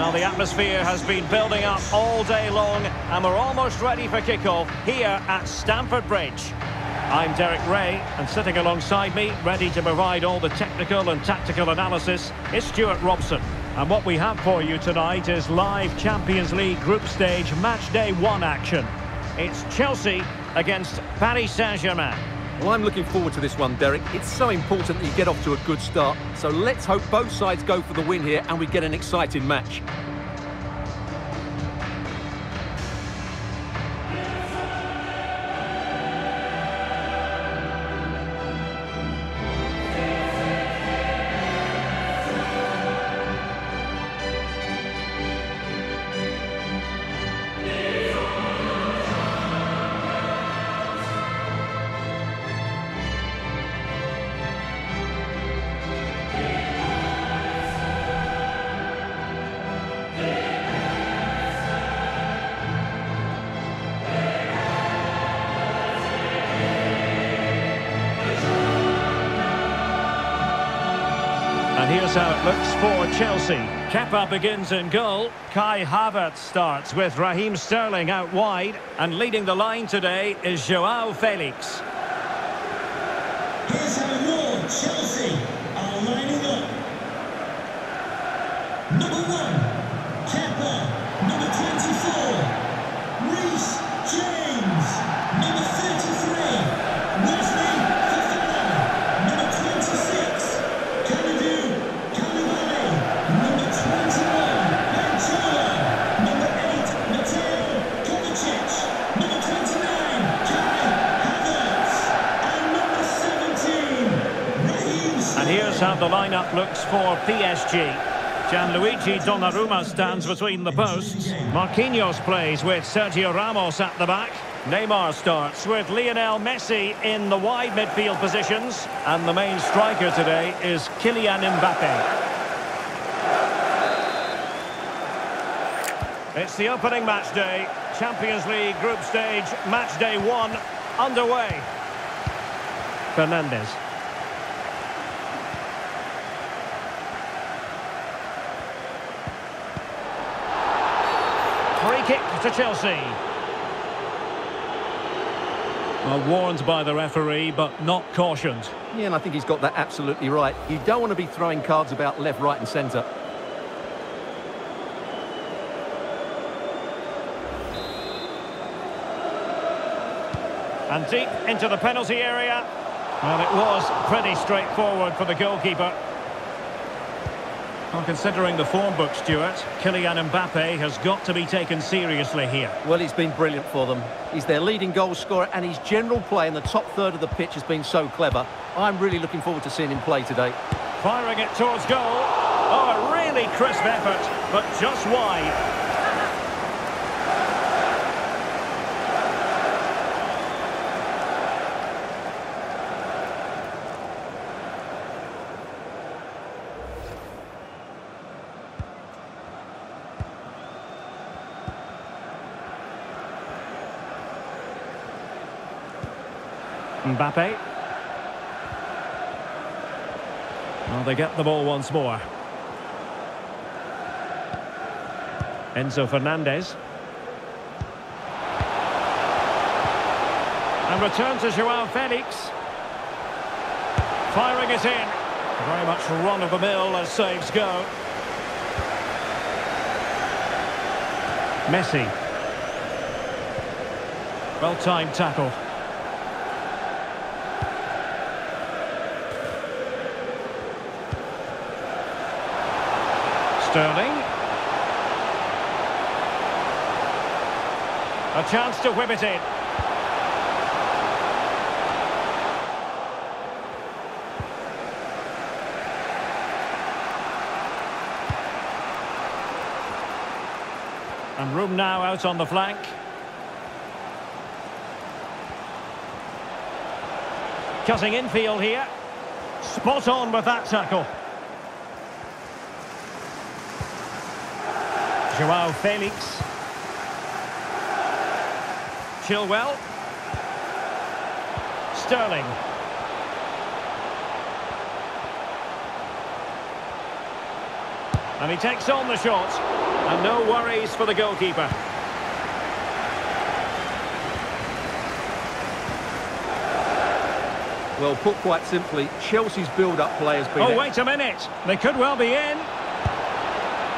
Well, the atmosphere has been building up all day long, and we're almost ready for kickoff here at Stamford Bridge. I'm Derek Rae, and sitting alongside me, ready to provide all the technical and tactical analysis, is Stewart Robson. And what we have for you tonight is live Champions League group stage match day one action. It's Chelsea against Paris Saint-Germain. Well, I'm looking forward to this one, Derek. It's so important that you get off to a good start. So let's hope both sides go for the win here and we get an exciting match. Here's how it looks for Chelsea. Kepa begins in goal. Kai Havertz starts with Raheem Sterling out wide. And leading the line today is Joao Felix. Here's how your Chelsea are lining up. Number one, Kepa. Number 24, Reece James. Number 33, Wesley Fofana. Number 26, Kalidou Koulibaly. Number 21, Ben Chilwell. Number 8, Mateo Kovacic. Number 29, Kai Havertz. And number 17, Raheem And here's how the lineup looks for PSG. Gianluigi Donnarumma stands between the posts. Marquinhos plays with Sergio Ramos at the back. Neymar starts with Lionel Messi in the wide midfield positions. And the main striker today is Kylian Mbappe. It's the opening match day. Champions League group stage, match day one, underway. Fernandez. Kick to Chelsea. Well, warned by the referee, but not cautioned. Yeah, and I think he's got that absolutely right. You don't want to be throwing cards about left, right and centre. And deep into the penalty area. Well, it was pretty straightforward for the goalkeeper. Well, considering the form book, Stewart, Kylian Mbappe has got to be taken seriously here. Well, he's been brilliant for them. He's their leading goal scorer and his general play in the top third of the pitch has been so clever. I'm really looking forward to seeing him play today. Firing it towards goal. Oh, a really crisp effort, but just wide. Mbappe. Well, they get the ball once more. Enzo Fernandez. And return to Joao Felix. Firing it in. Very much run-of-the-mill as saves go. Messi. Well-timed tackle. Sterling. A chance to whip it in. And room now out on the flank. Cutting infield here. Spot on with that tackle. Joao Felix. Chilwell. Sterling. And he takes on the shot. And no worries for the goalkeeper. Well, put quite simply, Chelsea's build-up play has been... Oh, wait a minute. They could well be in.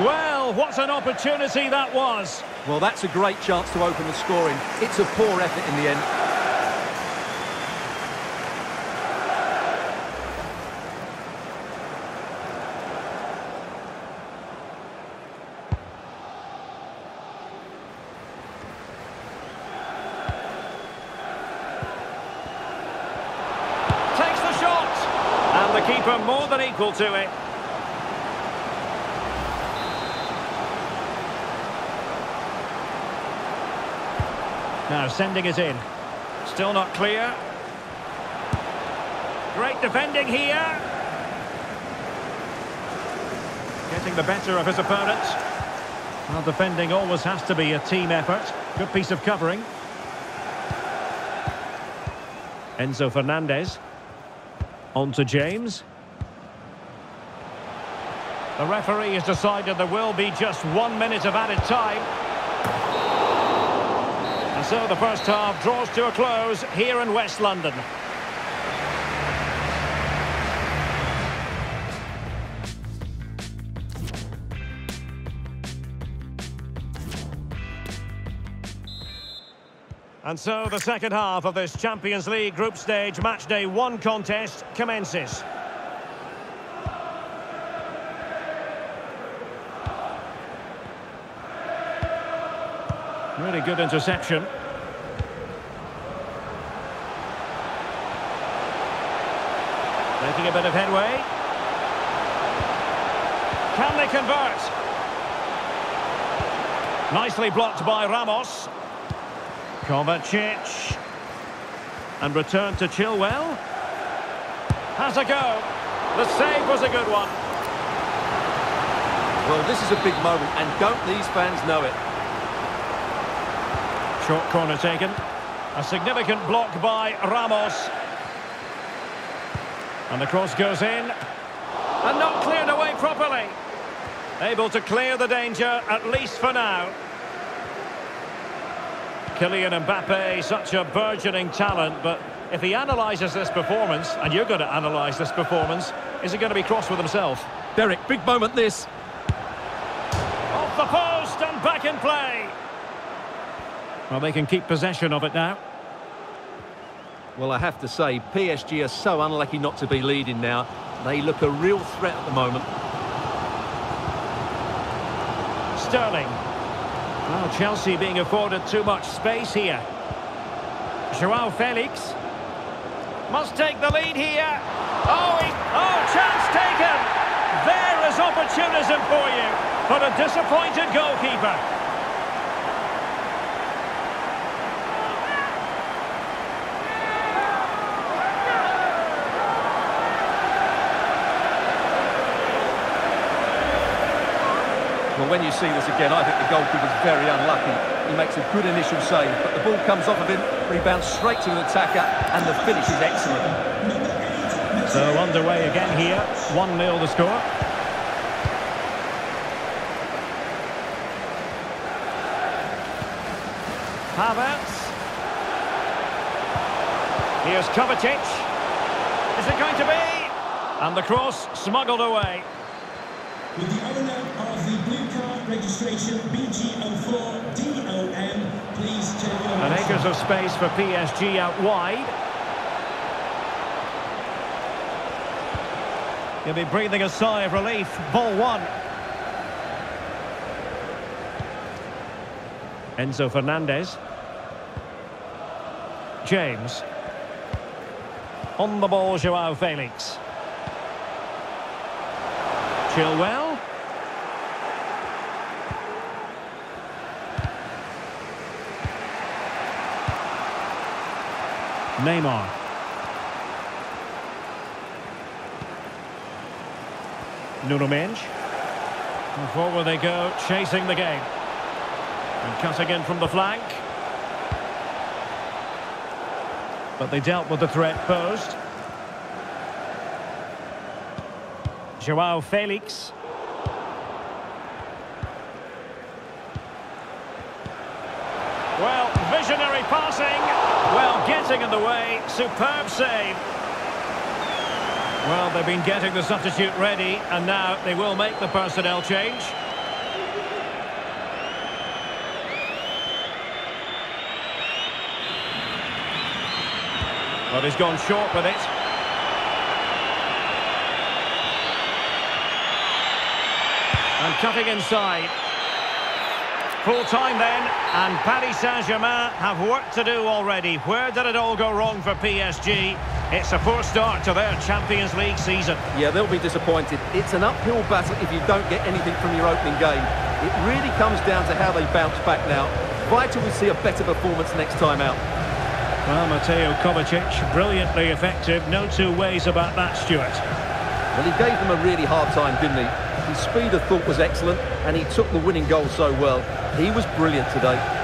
Well, what an opportunity that was. Well, that's a great chance to open the scoring. It's a poor effort in the end. Takes the shot. And the keeper more than equal to it. Now sending it in. Still not clear. Great defending here. Getting the better of his opponent. Well, defending always has to be a team effort. Good piece of covering. Enzo Fernandez. On to James. The referee has decided there will be just one minute of added time. So the first half draws to a close here in West London. And so the second half of this Champions League group stage match day one contest commences. Really good interception. Making a bit of headway. Can they convert? Nicely blocked by Ramos. Kovacic. And return to Chilwell. Has a go. The save was a good one. Well, this is a big moment, and don't these fans know it? Short corner taken. A significant block by Ramos. And the cross goes in. And not cleared away properly. Able to clear the danger, at least for now. Kylian Mbappe, such a burgeoning talent, but if he analyses this performance, and you're going to analyse this performance, is he going to be cross with himself? Derek, big moment this. Off the post and back in play. Well, they can keep possession of it now. Well, I have to say, PSG are so unlucky not to be leading now. They look a real threat at the moment. Sterling. Well, Chelsea being afforded too much space here. Joao Felix. Must take the lead here. Oh, he, oh, chance taken. There is opportunism for you. But a disappointed goalkeeper. Well, when you see this again, I think the goalkeeper's very unlucky. He makes a good initial save, but the ball comes off of him, rebounds straight to the attacker, and the finish is excellent. So underway again here. 1-0 the score. Havertz. Here's Kovacic. Is it going to be? And the cross smuggled away. With the owner of the blue card registration BG04DOM, please take your And acres of space for PSG out wide. He'll be breathing a sigh of relief. Ball one. Enzo Fernandez. James. On the ball, Joao Felix. Chilwell. Neymar. Nuno Mendes. And forward they go, chasing the game. And cutting in from the flank. But they dealt with the threat posed. Joao Felix. In the way. Superb save. Well, they've been getting the substitute ready, and now they will make the personnel change. But he's gone short with it. And cutting inside. Full time then, and Paris Saint-Germain have work to do already. Where did it all go wrong for PSG? It's a poor start to their Champions League season. Yeah, they'll be disappointed. It's an uphill battle if you don't get anything from your opening game. It really comes down to how they bounce back now. Vital we see a better performance next time out. Well, Mateo Kovacic, brilliantly effective. No two ways about that, Stewart. Well, he gave them a really hard time, didn't he? His speed of thought was excellent, and he took the winning goal so well. He was brilliant today.